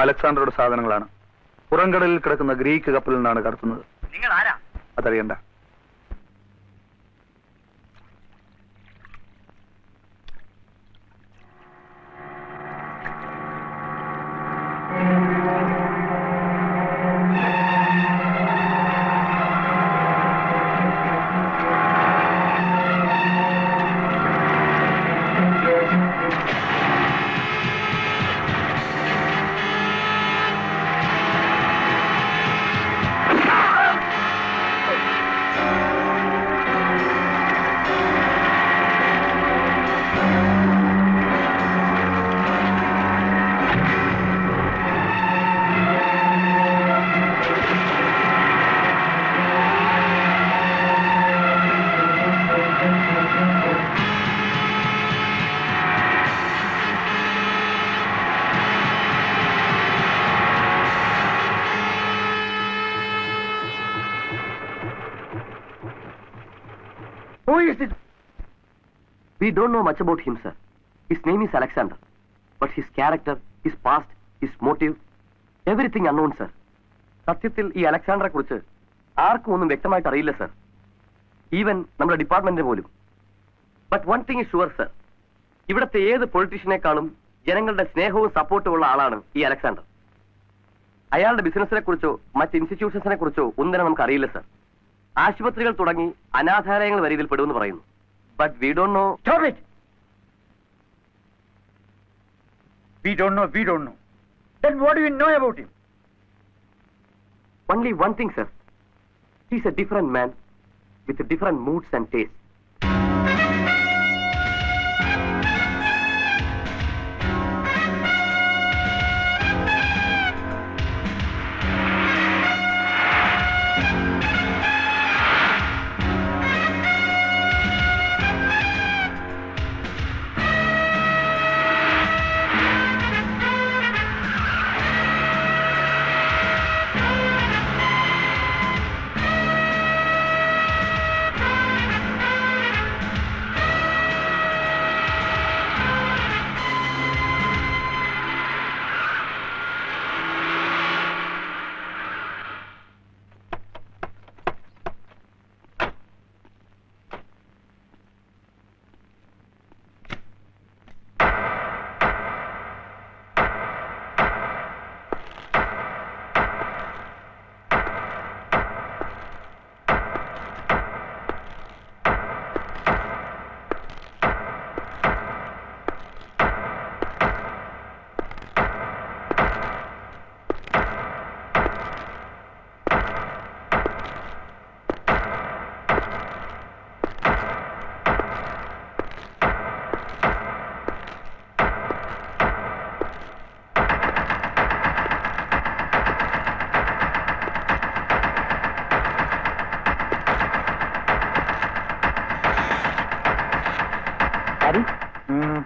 അലക്സാണ്ടറുടെ സാധനങ്ങളാണ്. പുറംകടലിൽ കിടക്കുന്ന ഗ്രീക്ക് കപ്പലിൽ നിന്നാണ് കടത്തുന്നത്. നിങ്ങൾ ആരാ അതറിയണ്ട. Who is it? We don't know much about him, sir. His name is Alexander. But his character, his past, his motive, everything unknown, sir. സത്യത്തിൽ ഈ അലക്സാണ്ടറെ കുറിച്ച് ആർക്കും ഒന്നും വ്യക്തമായിട്ട് അറിയില്ല സർ ഈവൻ നമ്മുടെ ഡിപ്പാർട്ട്മെന്റിന് പോലും but one thing is sure sir ഇവിടുത്തെ ഏത് പൊളിറ്റീഷ്യനേക്കാളും ജനങ്ങളുടെ സ്നേഹവും സപ്പോർട്ടും ഉള്ള ആളാണ് ഈ അലക്സാണ്ടർ അയാളുടെ ബിസിനസിനെ കുറിച്ചോ മറ്റ് ഇൻസ്റ്റിറ്റ്യൂഷൻസിനെ കുറിച്ചോ ഒന്നും തന്നെ നമുക്ക് അറിയില്ല സർ ആശുപത്രികൾ തുടങ്ങി അനാഥാലയങ്ങൾ വരെ ഇതിൽ പറയുന്നു. But we do know don one thing sir he's a different man with different moods and taste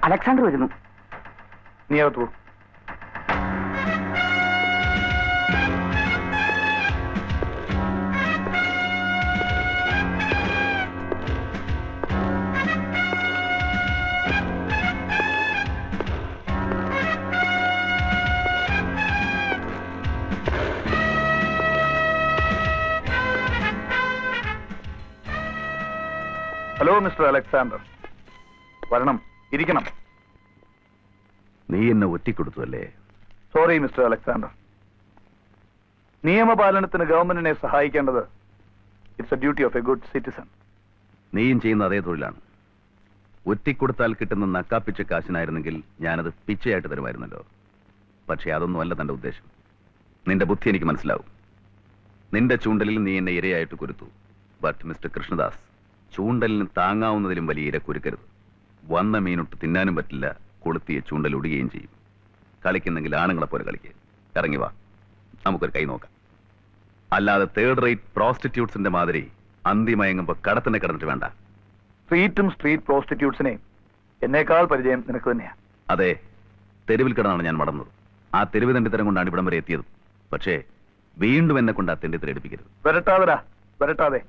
Alexander വരുന്നു. നീ അകത്ത് പോ. ഹലോ മിസ്റ്റർ അലക്സാണ്ടർ വരണം ഇരിക്കണം. നീ എന്നെ ഒറ്റിക്കൊടുത്തു അല്ലേ സോറി മിസ്റ്റർ അലക്സാണ്ടർ നിയമപാലനത്തിന് ഗവൺമെന്റിനെ സഹായിക്കേണ്ടത് it's a duty of a good citizen നീയും ചെയ്യുന്ന അതേ തൊഴിലാണ്. ഒറ്റിക്കൊടുത്താൽ കിട്ടുന്ന നക്കാപ്പിച്ച കാശിനായിരുന്നെങ്കിൽ ഞാനത് പിച്ചയായിട്ട് തരുമായിരുന്നല്ലോ. പക്ഷേ അതൊന്നും അല്ല തന്റെ ഉദ്ദേശം. നിന്റെ ബുദ്ധി എനിക്ക് മനസ്സിലാവും. നിന്റെ ചൂണ്ടലിൽ നീ എന്നെ ഇരയായിട്ട് കുരുത്തു. ബട്ട് മിസ്റ്റർ കൃഷ്ണദാസ് ചൂണ്ടലിന് താങ്ങാവുന്നതിലും വലിയ ഇര കുരുക്കരുത്. വന്ന മീനൊട്ട് തിന്നാനും പറ്റില്ല കൊളുത്തിയ ചൂണ്ടൽ ഒടുകയും ചെയ്യും. കളിക്കുന്നെങ്കിൽ ആണുങ്ങളെ പോലെ കളിക്കുക ഇറങ്ങി വാ. നമുക്കൊരു കൈ നോക്കാം. അല്ലാതെ തേർഡ് റേറ്റ് പ്രോസ്റ്റിറ്റ്യൂട്ട്സിന്റെ മാതിരി അന്തിമയങ്ങുമ്പോ കടത്തിനെ കിടന്നിട്ട് വേണ്ട. സ്ട്രീറ്റും സ്ട്രീറ്റ് പ്രോസ്റ്റിറ്റ്യൂട്ട്സിനെ എന്നേക്കാൾ പരിചയം നിനക്ക് തന്നെയാ. അതെ തെരുവിൽ കിടന്നാണ് ഞാൻ മടന്നത് ആ തെരുവ് തണ്ടിത്തരം കൊണ്ടാണ് ഇവിടം വരെ എത്തിയത്. പക്ഷേ വീണ്ടും എന്നെ കൊണ്ട് ആ തെണ്ടിത്തരം എടുപ്പിക്കരുത്. വരട്ടാതെടാ വരട്ടാതെ.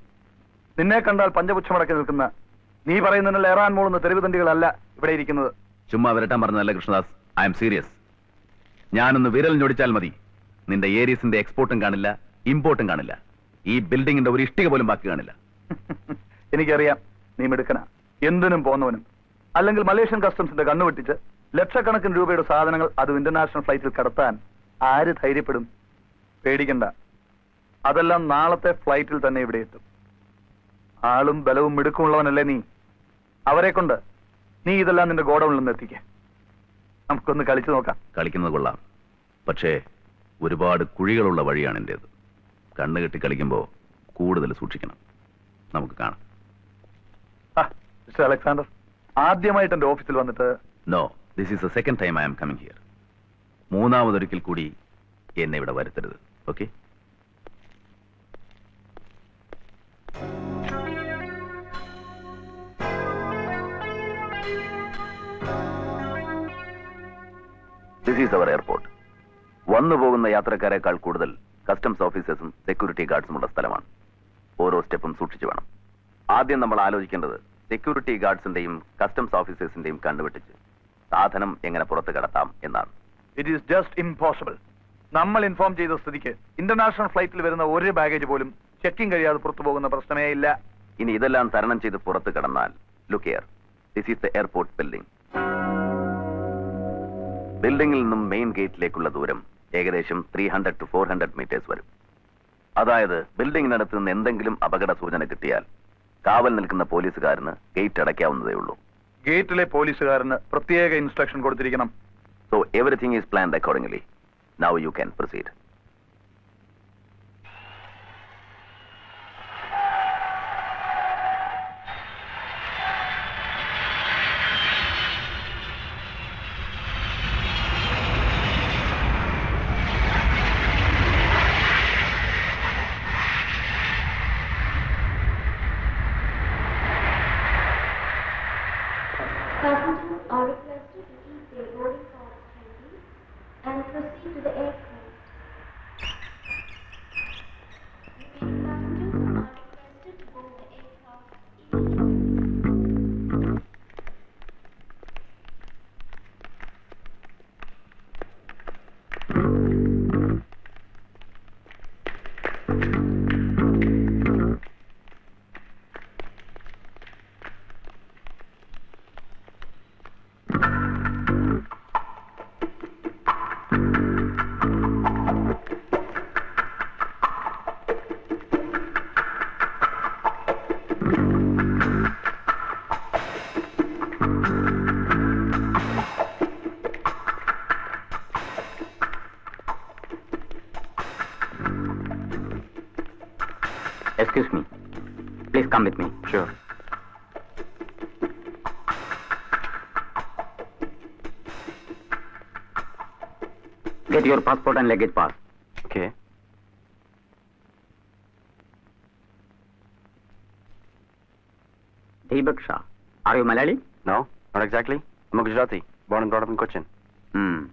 നിന്നെ കണ്ടാൽ പഞ്ചപുച്ഛമടക്കി നിൽക്കുന്ന നീ പറയുന്നതിനുള്ള ഏറാൻ മൂളുന്ന തെരുവ് തണ്ടികളല്ല ഇവിടെ ഇരിക്കുന്നത്. ചുമ്മാ വരട്ടാൻ പറഞ്ഞതല്ല കൃഷ്ണദാസ്. ഐ എം സീരിയസ് ഞാനൊന്ന് വിരൽ ഞൊടിച്ചാൽ മതി. നിന്റെ ഏരീസിന്റെ എക്സ്പോർട്ടും കാണില്ല ഇമ്പോർട്ടും കാണില്ല. ഈ ബിൽഡിങ്ങിന്റെ ഒരു ഇഷ്ടിക പോലും ബാക്കി കാണില്ല. എനിക്കറിയാം നീ മിടുക്കന. എന്തിനും പോന്നവനും. അല്ലെങ്കിൽ മലേഷ്യൻ കസ്റ്റംസിന്റെ കണ്ണു വെട്ടിച്ച് ലക്ഷക്കണക്കിന് രൂപയുടെ സാധനങ്ങൾ അതും ഇന്റർനാഷണൽ ഫ്ലൈറ്റിൽ കടത്താൻ ആര് ധൈര്യപ്പെടും? പേടിക്കണ്ട. അതെല്ലാം നാളത്തെ ഫ്ലൈറ്റിൽ തന്നെ ഇവിടെ എത്തും. ആളും ബലവും മിടുക്കുമുള്ളവനല്ലേ നീ. അവരെ കൊണ്ട് നീ ഇതെല്ലാം നിന്റെ ഗോഡൌണിൽ നിന്ന് എത്തിക്കേ. നമുക്കൊന്ന് കളിച്ചു നോക്കാം. കളിക്കുന്നത് കൊള്ളാം. പക്ഷേ ഒരുപാട് കുഴികളുള്ള വഴിയാണ് എന്റേത്. കണ്ണു കെട്ടി കളിക്കുമ്പോൾ കൂടുതൽ സൂക്ഷിക്കണം. നമുക്ക് കാണാം. മിസ്റ്റർ അലക്സാണ്ടർ ആദ്യമായിട്ട് എന്റെ ഓഫീസിൽ വന്നിട്ട് no this is the second time I am coming here മൂന്നാമതൊരിക്കൽ കൂടി എന്നെ ഇവിടെ വരുത്തരുത്. Okay this is our airport വന്നു പോകുന്ന യാത്രക്കാരെക്കാൾ കൂടുതൽ കസ്റ്റംസ് ഓഫീസേഴ്സും സെക്യൂരിറ്റി ഗാർഡ്സും ഉള്ള സ്ഥലമാണ്. ഓരോ സ്റ്റെപ്പും സൂക്ഷിച്ചു വേണം. ആദ്യം നമ്മൾ ആലോചിക്കേണ്ടത് സെക്യൂരിറ്റി ഗാർഡ്സിന്റെയും കസ്റ്റംസ് ഓഫീസേഴ്സിന്റെയും കണ്ണുവെട്ടിച്ച് സാധനം എങ്ങനെ പുറത്ത് കടത്താം എന്നാണ്. ഇറ്റ് ഈസ് ജസ്റ്റ് ഇംപോസിബിൾ നമ്മൾ ഇൻഫോം ചെയ്ത സ്ഥിതിക്ക് ഇന്റർനാഷണൽ ഫ്ലൈറ്റിൽ വരുന്ന ഒരു ബാഗേജ് പോലും ചെക്കിംഗ് കഴിയാതെ പുറത്തു പോകുന്ന പ്രശ്നമേ ഇല്ല. ഇനി ഇതെല്ലാം തരണം ചെയ്ത് പുറത്ത് കടന്നാൽ look here this is the airport building ബിൽഡിംഗിൽ നിന്നും മെയിൻ ഗേറ്റിലേക്കുള്ള ദൂരം ഏകദേശം three hundred to four hundred metres വരും. അതായത് ബിൽഡിംഗിനടുത്ത് നിന്ന് എന്തെങ്കിലും അപകട സൂചന കിട്ടിയാൽ കാവൽ നിൽക്കുന്ന പോലീസുകാരന് ഗേറ്റ് അടയ്ക്കാവുന്നതേ ഉള്ളൂ. ഗേറ്റിലെ പോലീസുകാരന് പ്രത്യേക instruction കൊടുത്തിരിക്കണം. So everything is planned accordingly now you can proceed Passengers are requested to keep their boarding pass handy and proceed to the aircraft. Excuse me. Please come with me. Sure. Get your passport and luggage pass. Okay. Deepak Shah. Are you Malayali? No, not exactly. I'm a Gujarati, born and brought up in Cochin. Hmm.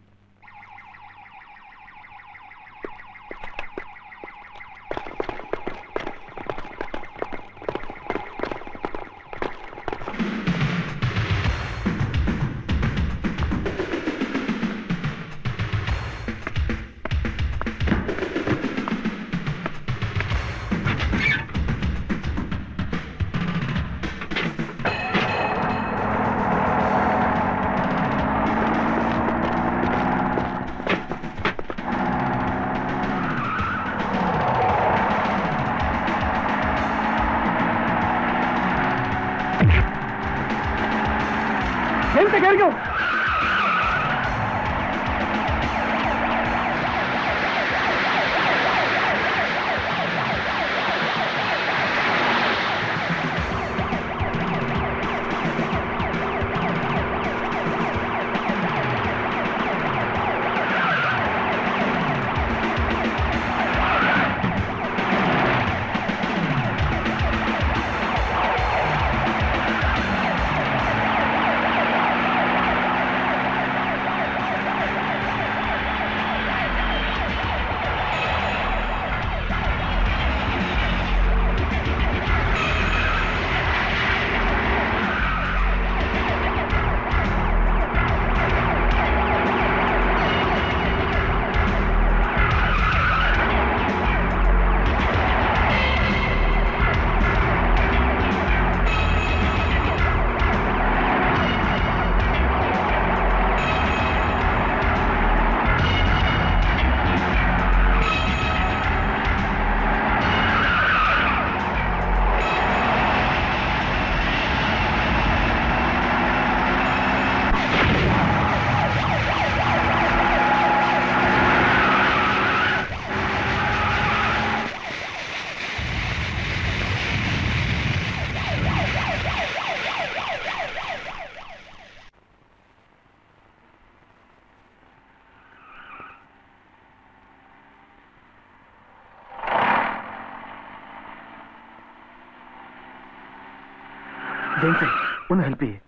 ഒന്ന് help ചെയ്യേ.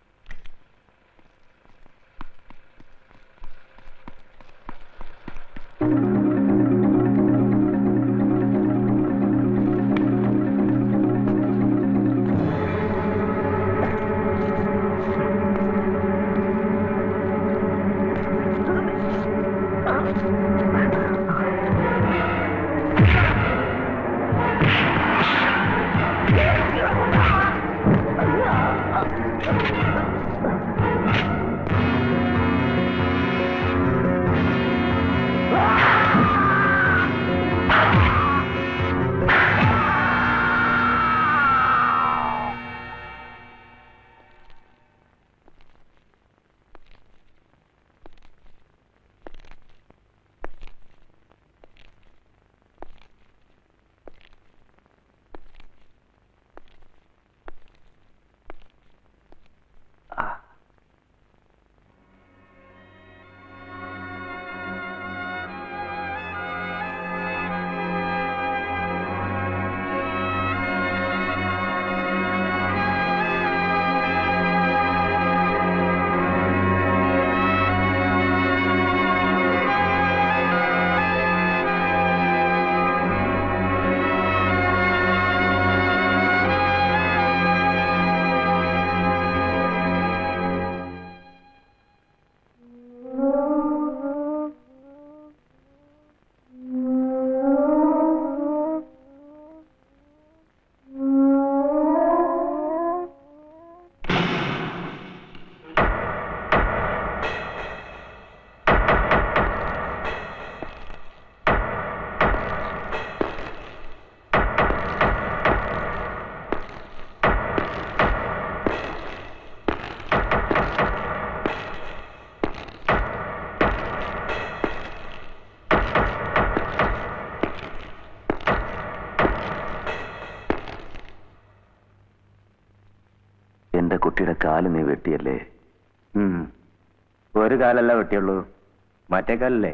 Ha, ha, ha, ha. വെട്ടിയല്ലേ ഒരു കാലല്ല വെട്ടിയുള്ളൂ. മറ്റേ കാലല്ലേ?